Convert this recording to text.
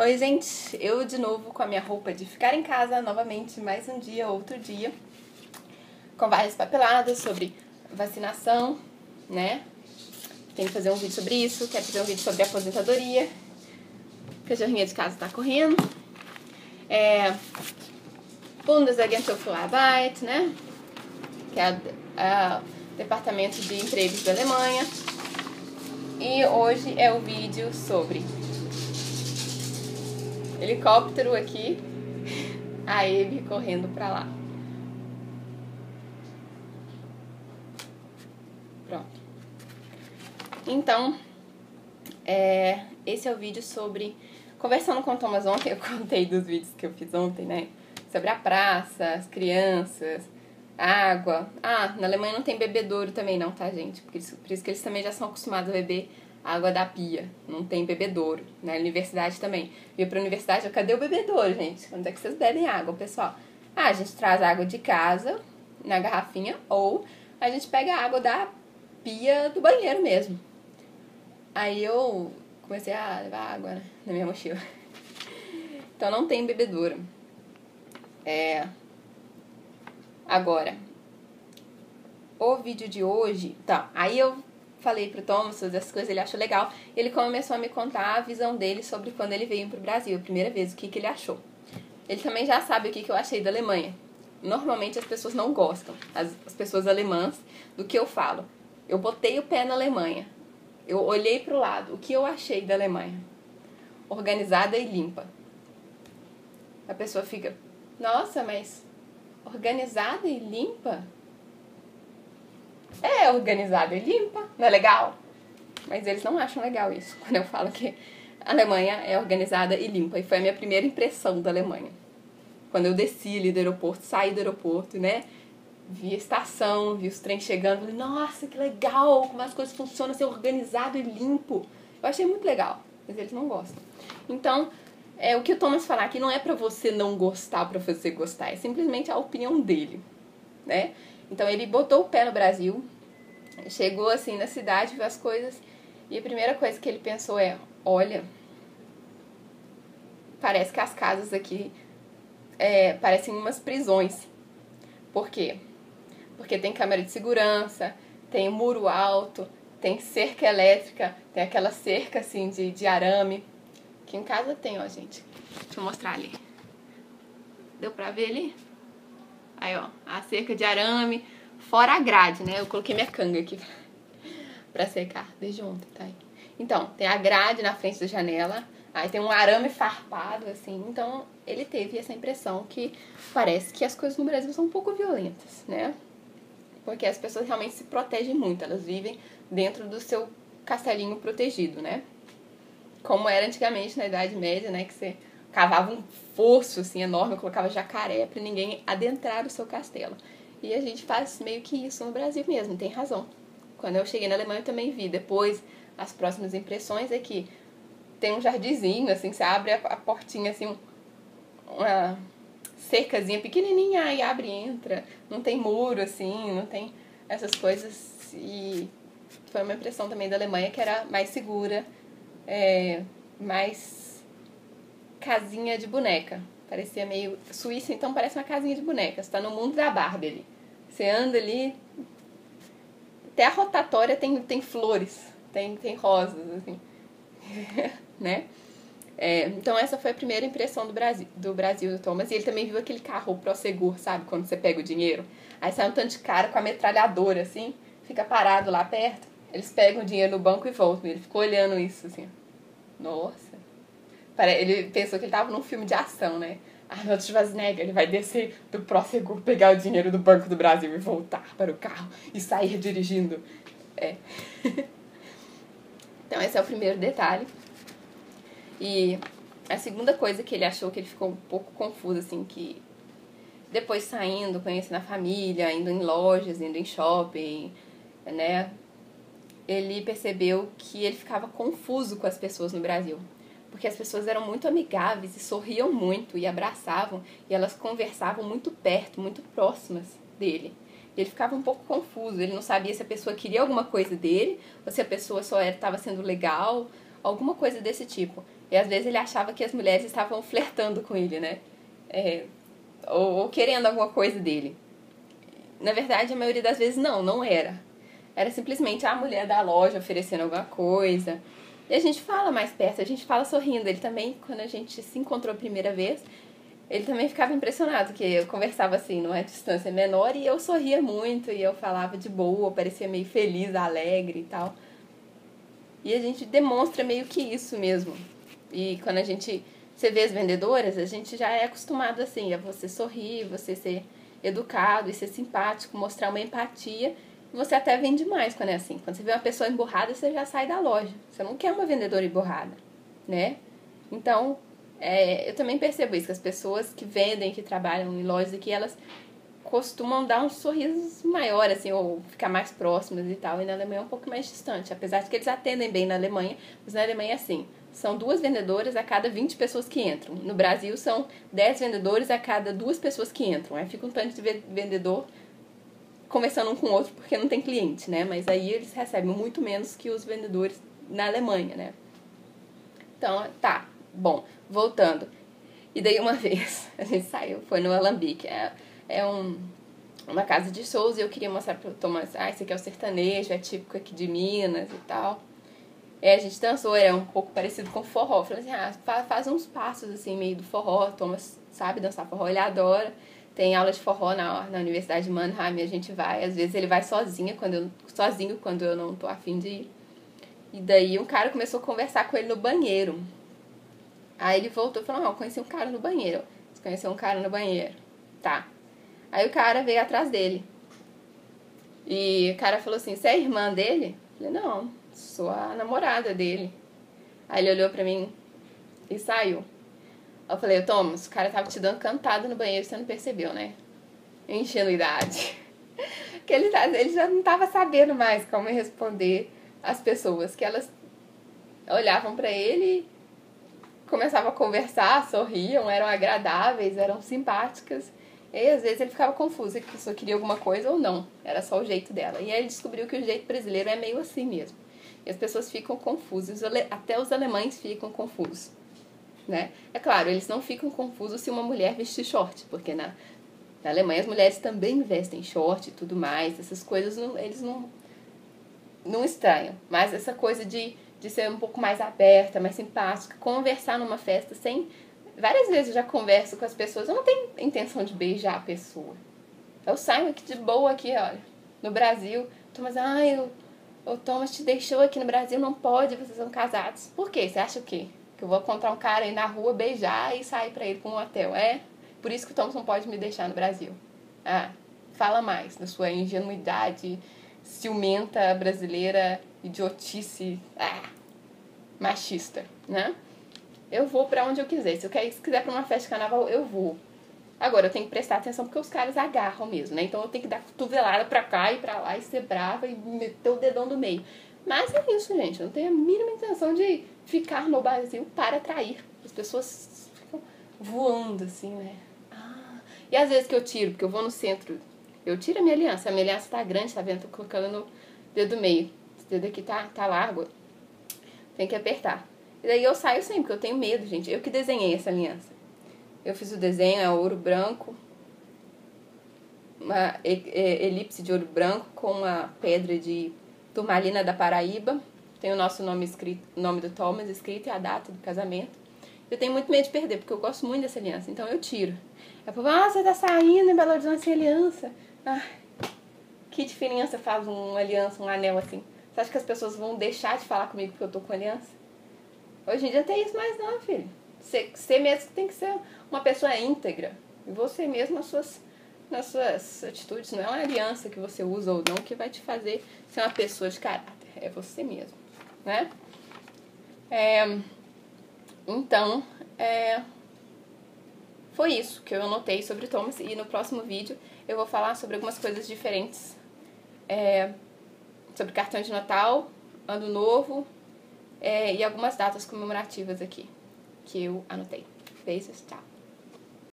Oi, gente, eu de novo com a minha roupa de ficar em casa novamente, mais um dia, outro dia, com várias papeladas sobre vacinação, né? Tem que fazer um vídeo sobre isso, quero fazer um vídeo sobre aposentadoria, cachorrinha de casa tá correndo. É, Bundesagentuförarbeit, né? Que é o Departamento de Empregos da Alemanha. E hoje é o vídeo sobre helicóptero aqui, a Eve correndo pra lá. Pronto. Então, é, esse é o vídeo sobre. Conversando com o Thomas ontem, eu contei dos vídeos que eu fiz ontem, né? Sobre a praça, as crianças, água. Ah, na Alemanha não tem bebedouro também, não, tá, gente? Por isso, por isso que eles também já são acostumados a beber água da pia, não tem bebedouro. Na universidade também. Ia pra universidade, cadê o bebedouro, gente? Onde é que vocês bebem água, pessoal? Ah, a gente traz água de casa na garrafinha ou a gente pega a água da pia do banheiro mesmo. Aí eu comecei a levar água né, na minha mochila. Então não tem bebedouro. É. Agora, o vídeo de hoje. Tá, aí eu falei pro Thomas essas coisas, ele achou legal. Ele começou a me contar a visão dele sobre quando ele veio pro Brasil, a primeira vez, o que, que ele achou. Ele também já sabe o que, que eu achei da Alemanha. Normalmente as pessoas não gostam, as, as pessoas alemãs, do que eu falo. Eu botei o pé na Alemanha. Eu olhei pro lado. O que eu achei da Alemanha? Organizada e limpa. A pessoa fica, nossa, mas organizada e limpa? É organizada e limpa, não é legal? Mas eles não acham legal isso, quando eu falo que a Alemanha é organizada e limpa. E foi a minha primeira impressão da Alemanha. Quando eu desci ali do aeroporto, saí do aeroporto, né? Vi a estação, vi os trens chegando, falei, nossa, que legal, como as coisas funcionam, ser organizado e limpo. Eu achei muito legal, mas eles não gostam. Então, é, o que o Thomas falar aqui não é para você não gostar, para você gostar, é simplesmente a opinião dele, né? Então ele botou o pé no Brasil, chegou assim na cidade, viu as coisas, e a primeira coisa que ele pensou é: olha, parece que as casas aqui é, parecem umas prisões. Por quê? Porque tem câmera de segurança, tem muro alto, tem cerca elétrica, tem aquela cerca assim de, de arame. Que em casa tem, ó, gente. Deixa eu mostrar ali. Deu pra ver ali? Aí, ó, a cerca de arame, fora a grade, né? Eu coloquei minha canga aqui pra secar desde ontem, tá aí. Então, tem a grade na frente da janela, aí tem um arame farpado, assim. Então, ele teve essa impressão que parece que as coisas no Brasil são um pouco violentas, né? Porque as pessoas realmente se protegem muito, elas vivem dentro do seu castelinho protegido, né? Como era antigamente na Idade Média, né? Que você cavava um fosso assim enorme, colocava jacaré para ninguém adentrar o seu castelo. E a gente faz meio que isso no Brasil mesmo, tem razão. Quando eu cheguei na Alemanha eu também vi. Depois, as próximas impressões é que tem um jardinzinho, assim, você abre a, portinha, assim, uma cercazinha pequenininha, e abre e entra. Não tem muro, assim, não tem essas coisas. E foi uma impressão também da Alemanha que era mais segura, é, mais casinha de boneca. Parecia meio. Suíça, então, parece uma casinha de boneca. Você tá no mundo da Barbie ali. Você anda ali. Até a rotatória tem, tem flores, tem, tem rosas, assim. né? É, então essa foi a primeira impressão do Brasil, do Brasil do Thomas. E ele também viu aquele carro Prosegur, sabe? Quando você pega o dinheiro. Aí sai um tanto de cara com a metralhadora, assim, fica parado lá perto. Eles pegam o dinheiro no banco e voltam. Ele ficou olhando isso, assim. Nossa. Ele pensou que ele tava num filme de ação, né? Arnold Schwarzenegger, ele vai descer do Prosegur, pegar o dinheiro do Banco do Brasil e voltar para o carro e sair dirigindo. É. então, esse é o primeiro detalhe. E a segunda coisa que ele achou que ele ficou um pouco confuso, assim, que depois saindo, conhecendo a família, indo em lojas, indo em shopping, né? Ele percebeu que ele ficava confuso com as pessoas no Brasil porque as pessoas eram muito amigáveis e sorriam muito e abraçavam e elas conversavam muito perto, muito próximas dele. Ele ficava um pouco confuso, ele não sabia se a pessoa queria alguma coisa dele ou se a pessoa só estava sendo legal, alguma coisa desse tipo. E às vezes ele achava que as mulheres estavam flertando com ele, né? É, ou, ou querendo alguma coisa dele. Na verdade, a maioria das vezes não, não era. Era simplesmente a mulher da loja oferecendo alguma coisa. E a gente fala mais perto, a gente fala sorrindo. Ele também, quando a gente se encontrou a primeira vez, ele também ficava impressionado, que eu conversava assim, numa distância menor, e eu sorria muito, e eu falava de boa, parecia meio feliz, alegre e tal. E a gente demonstra meio que isso mesmo. E quando a gente você vê as vendedoras, a gente já é acostumado assim, a você sorrir, você ser educado e ser simpático, mostrar uma empatia. Você até vende mais quando é assim. Quando você vê uma pessoa emburrada, você já sai da loja. Você não quer uma vendedora emburrada, né? Então, é, eu também percebo isso, que as pessoas que vendem, que trabalham em lojas aqui, elas costumam dar um sorriso maior, assim, ou ficar mais próximas e tal. E na Alemanha é um pouco mais distante, apesar de que eles atendem bem na Alemanha, mas na Alemanha é assim, são duas vendedoras a cada 20 pessoas que entram. No Brasil são 10 vendedores a cada duas pessoas que entram. Aí fica um tanto de vendedor conversando um com o outro porque não tem cliente, né? Mas aí eles recebem muito menos que os vendedores na Alemanha, né? Então, tá, bom, voltando. E daí uma vez a gente saiu, foi no Alambique. É, é um, uma casa de shows e eu queria mostrar pro Thomas, ah, esse aqui é o sertanejo, é típico aqui de Minas e tal. É, a gente dançou, é um pouco parecido com forró. Falei assim, ah, faz uns passos assim, meio do forró. Thomas sabe dançar forró, ele adora. Tem aula de forró na, na Universidade de Mannheim, a gente vai. Às vezes ele vai sozinha, quando eu, sozinho quando eu não tô afim de ir. E daí um cara começou a conversar com ele no banheiro. Aí ele voltou e falou, não, eu conheci um cara no banheiro. Você conheceu um cara no banheiro? Tá. Aí o cara veio atrás dele. E o cara falou assim, você é irmã dele? Eu falei, não, sou a namorada dele. Aí ele olhou pra mim e saiu. Eu falei, Thomas, o cara tava te dando cantada no banheiro, você não percebeu, né? Ingenuidade. que ele, tá, ele já não tava sabendo mais como responder as pessoas, que elas olhavam para ele começavam a conversar, sorriam, eram agradáveis, eram simpáticas. E às vezes ele ficava confuso que a pessoa queria alguma coisa ou não. Era só o jeito dela. E aí ele descobriu que o jeito brasileiro é meio assim mesmo. E as pessoas ficam confusas, até os alemães ficam confusos. Né? É claro, eles não ficam confusos se uma mulher vestir short, porque na, na Alemanha as mulheres também vestem short e tudo mais, essas coisas não, eles não, não estranham. Mas essa coisa de, de ser um pouco mais aberta, mais simpática, conversar numa festa sem. Várias vezes eu já converso com as pessoas, eu não tenho intenção de beijar a pessoa. Eu saio aqui de boa aqui, olha. No Brasil, Thomas, ah, eu o Thomas te deixou aqui no Brasil, não pode, vocês são casados. Por quê? Você acha o quê? Que eu vou encontrar um cara aí na rua, beijar e sair pra ele pra um hotel. É? Por isso que o Thomas não pode me deixar no Brasil. Ah, fala mais da sua ingenuidade ciumenta brasileira, idiotice, ah, machista, né? Eu vou para onde eu quiser. Se eu quero, se quiser para uma festa de carnaval, eu vou. Agora, eu tenho que prestar atenção porque os caras agarram mesmo, né? Então eu tenho que dar cotovelada pra cá e pra lá e ser brava e meter o dedão no meio. Mas é isso, gente. Eu não tenho a mínima intenção de ficar no Brasil para atrair. As pessoas ficam voando assim, né? Ah. E às vezes que eu tiro, porque eu vou no centro, eu tiro a minha aliança. A minha aliança tá grande, tá vendo? Tô colocando no dedo meio. Esse dedo aqui tá, tá largo. Tem que apertar. E daí eu saio sempre, porque eu tenho medo, gente. Eu que desenhei essa aliança. Eu fiz o desenho, é ouro branco, uma elipse de ouro branco com uma pedra de turmalina da Paraíba. Tem o nosso nome escrito, o nome do Thomas escrito e a data do casamento. Eu tenho muito medo de perder, porque eu gosto muito dessa aliança, então eu tiro. É povo, ah, você tá saindo em Belo Horizonte sem aliança. Ah, que diferença faz uma aliança, um anel assim? Você acha que as pessoas vão deixar de falar comigo porque eu tô com aliança? Hoje em dia tem isso mais não, filho. Você, você mesmo tem que ser uma pessoa íntegra. E você mesmo nas suas, nas suas atitudes. Não é uma aliança que você usa ou não que vai te fazer ser uma pessoa de caráter. É você mesmo. Né? É, então, é, foi isso que eu anotei sobre Thomas. E no próximo vídeo eu vou falar sobre algumas coisas diferentes. É, sobre cartão de Natal, Ano Novo é, e algumas datas comemorativas aqui que eu anotei. Beijos, tchau.